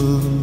people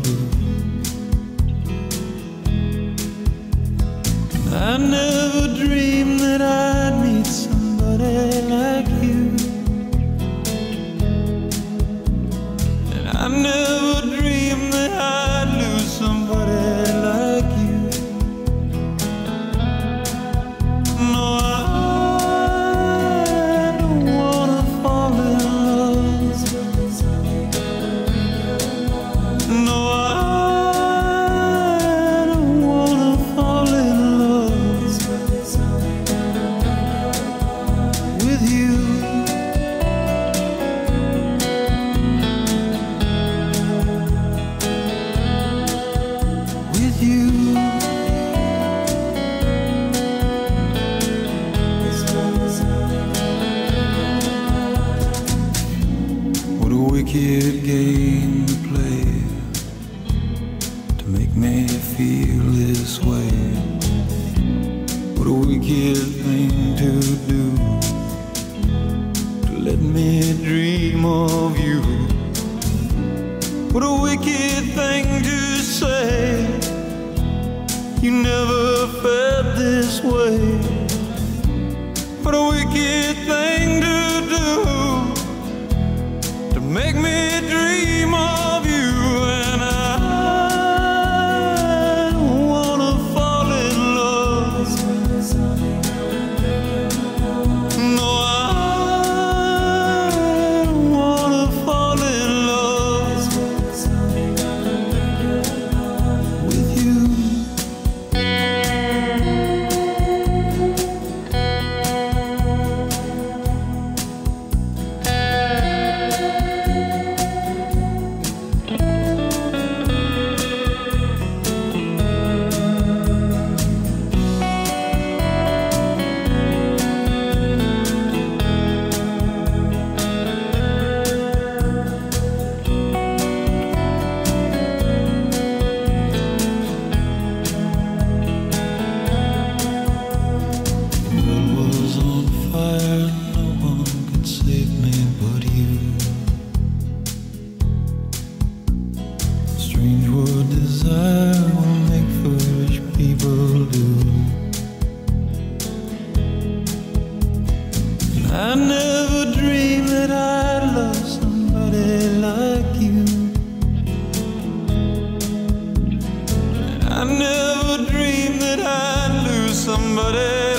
kid game to play to make me feel this way. What a wicked thing to do to let me dream of you. What a wicked thing to say. You never felt this way. somebody.